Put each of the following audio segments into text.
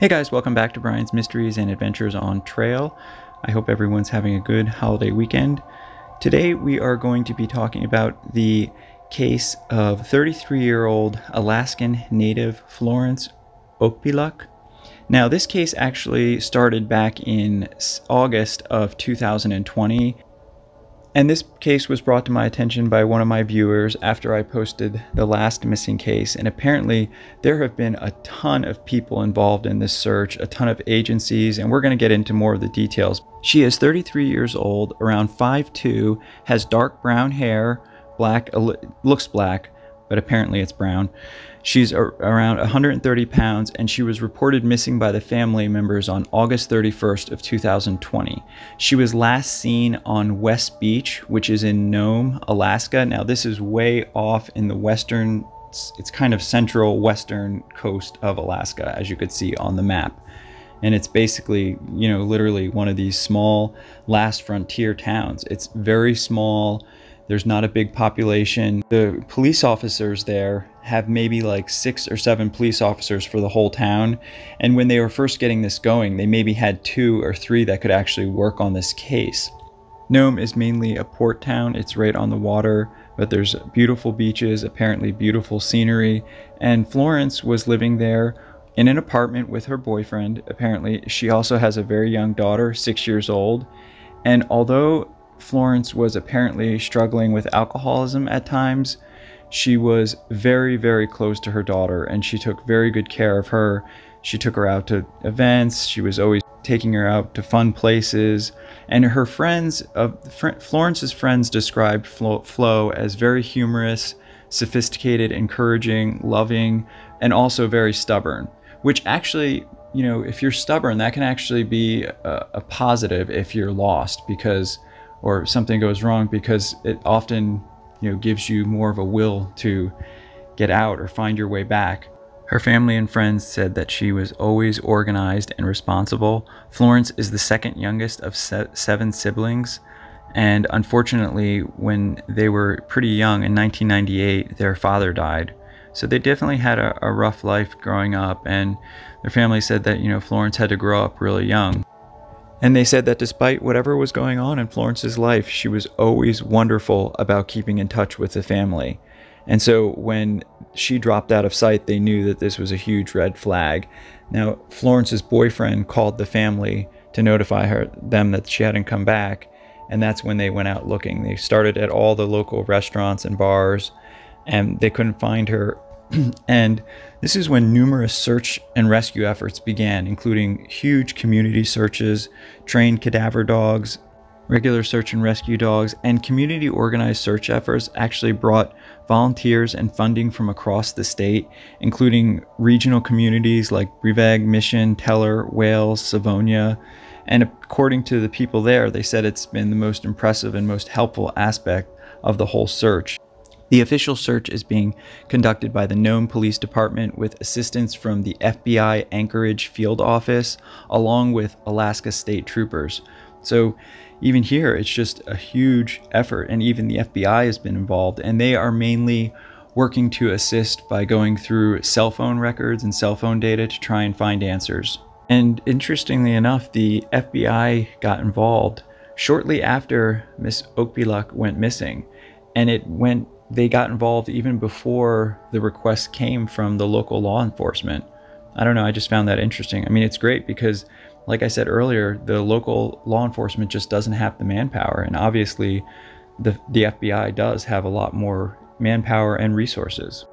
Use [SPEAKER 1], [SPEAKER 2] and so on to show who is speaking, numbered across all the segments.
[SPEAKER 1] Hey guys, welcome back to Bryan's Mysteries and Adventures on Trail. I hope everyone's having a good holiday weekend. Today we are going to be talking about the case of 33 year old Alaskan native Florence Okpealuk. Now, this case actually started back in August of 2020 and this case was brought to my attention by one of my viewers after I posted the last missing case. And apparently, there have been a ton of people involved in this search, a ton of agencies, and we're going to get into more of the details. She is 33 years old, around 5'2, has dark brown hair, black, uh, looks black, but apparently it's brown. She's around 130 pounds and she was reported missing by the family members on August 31st of 2020. She was last seen on West Beach, which is in Nome, Alaska. Now this is way off in the western it's kind of central western coast of Alaska as you could see on the map. And it's basically, you know, literally one of these small last frontier towns. It's very small there's not a big population. The police officers there have maybe like six or seven police officers for the whole town. And when they were first getting this going, they maybe had two or three that could actually work on this case. Nome is mainly a port town. It's right on the water, but there's beautiful beaches, apparently beautiful scenery. And Florence was living there in an apartment with her boyfriend. Apparently, she also has a very young daughter, six years old. And although Florence was apparently struggling with alcoholism at times. She was very, very close to her daughter and she took very good care of her. She took her out to events. She was always taking her out to fun places. And her friends, uh, Florence's friends described Flo, Flo as very humorous, sophisticated, encouraging, loving, and also very stubborn, which actually you know, if you're stubborn, that can actually be a, a, positive if you're lost because or something goes wrong because it often you know gives you more of a will to get out or find your way back. Her family and friends said that she was always organized and responsible. Florence is the second youngest of se seven siblings, and unfortunately, when they were pretty young in 1998, their father died. So they definitely had a, a rough life growing up, and their family said that you know Florence had to grow up really young. And they said that despite whatever was going on in Florence's life, she was always wonderful about keeping in touch with the family. And so when she dropped out of sight, they knew that this was a huge red flag. Now, Florence's boyfriend called the family to notify her them that she hadn't come back, and that's when they went out looking. They started at all the local restaurants and bars, and they couldn't find her and this is when numerous search and rescue efforts began, including huge community searches, trained cadaver dogs, regular search and rescue dogs, and community organized search efforts actually brought volunteers and funding from across the state, including regional communities like Brevig, Mission, Teller, Wales, Savoonga. And according to the people there, they said it's been the most impressive and most helpful aspect of the whole search. The official search is being conducted by the Nome Police Department with assistance from the FBI Anchorage Field Office, along with Alaska State Troopers. So, even here, it's just a huge effort, and even the FBI has been involved, and they are mainly working to assist by going through cell phone records and cell phone data to try and find answers. And interestingly enough, the FBI got involved shortly after Miss Okpealuk went missing, and it went they got involved even before the request came from the local law enforcement. I don't know, I just found that interesting. I mean, it's great because, like I said earlier, the local law enforcement just doesn't have the manpower. And obviously, the, the FBI does have a lot more manpower and resources.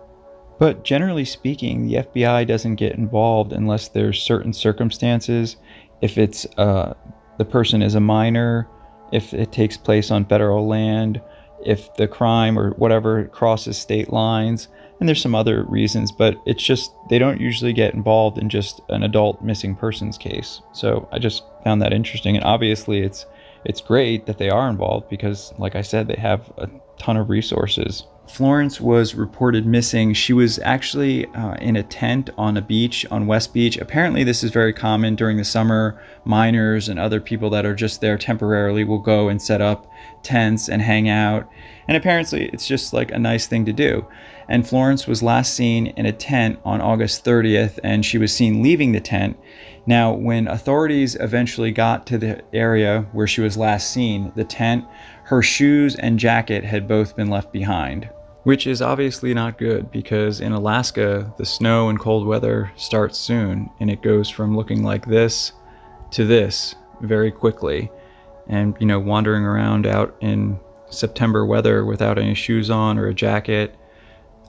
[SPEAKER 1] But generally speaking, the FBI doesn't get involved unless there's certain circumstances. If it's uh, the person is a minor, if it takes place on federal land, if the crime or whatever crosses state lines. And there's some other reasons, but it's just they don't usually get involved in just an adult missing persons case. So I just found that interesting. And obviously, it's it's great that they are involved because, like I said, they have a ton of resources. Florence was reported missing. She was actually uh, in a tent on a beach on West Beach. Apparently, this is very common during the summer. Miners and other people that are just there temporarily will go and set up tents and hang out. And apparently, it's just like a nice thing to do. And Florence was last seen in a tent on August 30th, and she was seen leaving the tent. Now, when authorities eventually got to the area where she was last seen, the tent, her shoes and jacket had both been left behind which is obviously not good because in Alaska, the snow and cold weather starts soon and it goes from looking like this to this very quickly. And, you know, wandering around out in September weather without any shoes on or a jacket.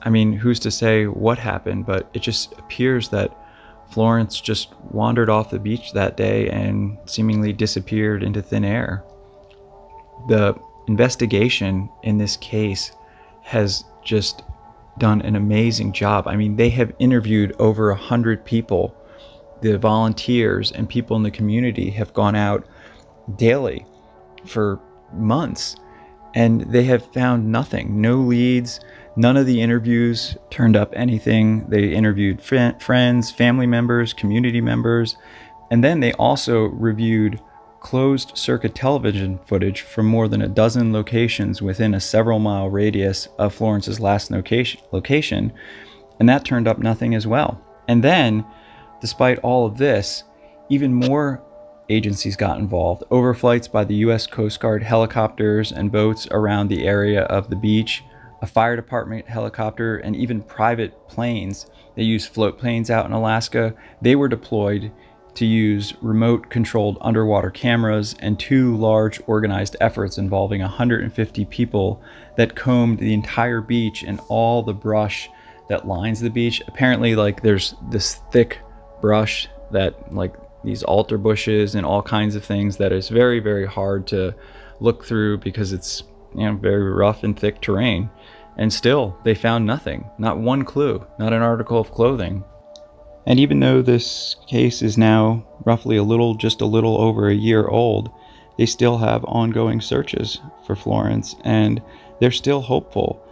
[SPEAKER 1] I mean, who's to say what happened, but it just appears that Florence just wandered off the beach that day and seemingly disappeared into thin air. The investigation in this case has just done an amazing job. I mean, they have interviewed over a hundred people. The volunteers and people in the community have gone out daily for months and they have found nothing no leads none of the interviews turned up anything they interviewed friends family members community members and then they also reviewed closed circuit television footage from more than a dozen locations within a several mile radius of Florence's last location, and that turned up nothing as well. And then, despite all of this, even more agencies got involved. Overflights by the U.S. Coast Guard helicopters and boats around the area of the beach, a fire department helicopter, and even private planes. They used float planes out in Alaska. They were deployed to use remote controlled underwater cameras and two large organized efforts involving 150 people that combed the entire beach and all the brush that lines the beach. Apparently, like there's this thick brush that, like these alder bushes and all kinds of things, that is very, very hard to look through because it's you know very rough and thick terrain. And still, they found nothing, not one clue, not an article of clothing, and even though this case is now roughly a little, just a little over a year old, they still have ongoing searches for Florence and they're still hopeful.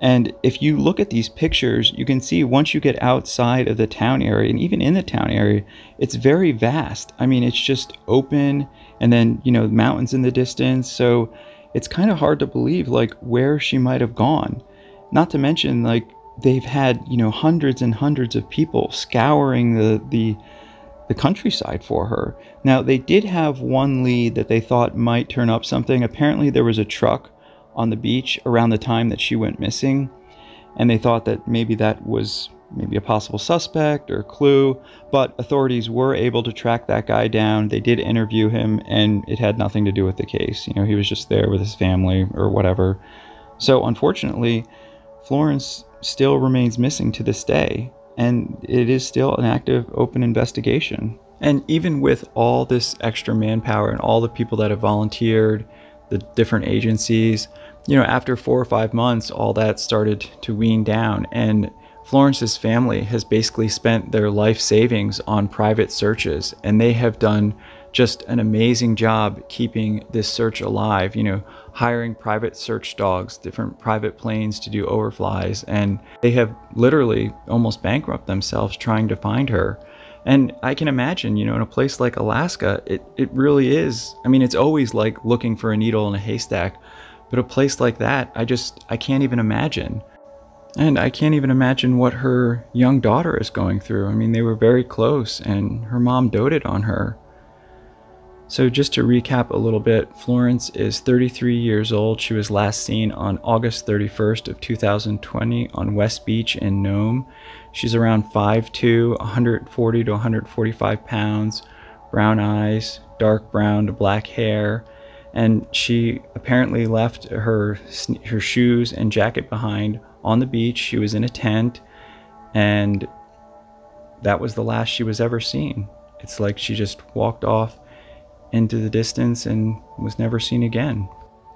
[SPEAKER 1] And if you look at these pictures, you can see once you get outside of the town area and even in the town area, it's very vast. I mean, it's just open and then, you know, mountains in the distance. So it's kind of hard to believe like where she might have gone. Not to mention, like, they've had you know hundreds and hundreds of people scouring the the the countryside for her. Now they did have one lead that they thought might turn up something. Apparently there was a truck on the beach around the time that she went missing, and they thought that maybe that was maybe a possible suspect or clue, but authorities were able to track that guy down. They did interview him and it had nothing to do with the case. You know, he was just there with his family or whatever. So unfortunately, Florence still remains missing to this day, and it is still an active open investigation. And even with all this extra manpower and all the people that have volunteered, the different agencies, you know, after four or five months, all that started to wean down. And Florence's family has basically spent their life savings on private searches, and they have done just an amazing job keeping this search alive. You know, hiring private search dogs, different private planes to do overflies, and they have literally almost bankrupt themselves trying to find her. And I can imagine, you know, in a place like Alaska, it, it really is. I mean, it's always like looking for a needle in a haystack, but a place like that, I just, I can't even imagine. And I can't even imagine what her young daughter is going through. I mean, they were very close, and her mom doted on her. So just to recap a little bit, Florence is 33 years old. She was last seen on August 31st of 2020 on West Beach in Nome. She's around 5'2", 140 to 145 pounds, brown eyes, dark brown to black hair, and she apparently left her her shoes and jacket behind on the beach. She was in a tent, and that was the last she was ever seen. It's like she just walked off into the distance and was never seen again.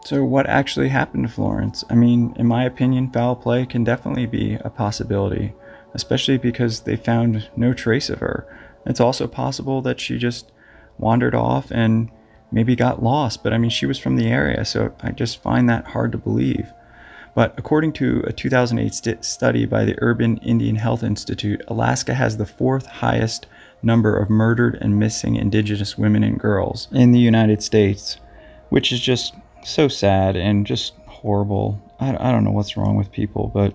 [SPEAKER 1] So, what actually happened to Florence? I mean, in my opinion, foul play can definitely be a possibility, especially because they found no trace of her. It's also possible that she just wandered off and maybe got lost, but I mean, she was from the area, so I just find that hard to believe. But according to a 2008 st- study by the Urban Indian Health Institute, Alaska has the fourth highest number of murdered and missing Indigenous women and girls in the United States, which is just so sad and just horrible. I, I don't know what's wrong with people, but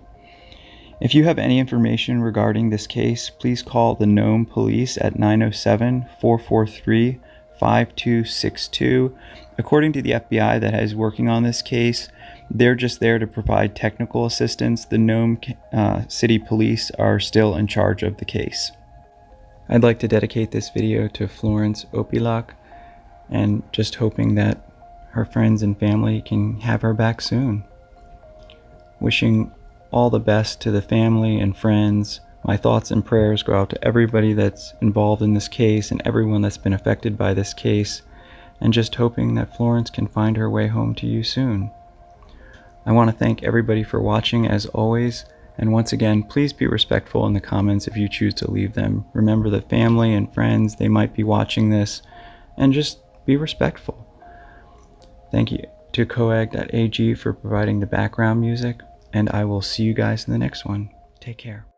[SPEAKER 1] if you have any information regarding this case, please call the Nome Police at 907 443 5262. According to the FBI that is working on this case, they're just there to provide technical assistance. The Nome uh, City Police are still in charge of the case. I'd like to dedicate this video to Florence Okpealuk and just hoping that her friends and family can have her back soon. Wishing all the best to the family and friends. My thoughts and prayers go out to everybody that's involved in this case and everyone that's been affected by this case, and just hoping that Florence can find her way home to you soon. I want to thank everybody for watching as always. And once again, please be respectful in the comments if you choose to leave them. Remember the family and friends, they might be watching this, and just be respectful. Thank you to coag.ag for providing the background music, and I will see you guys in the next one. Take care.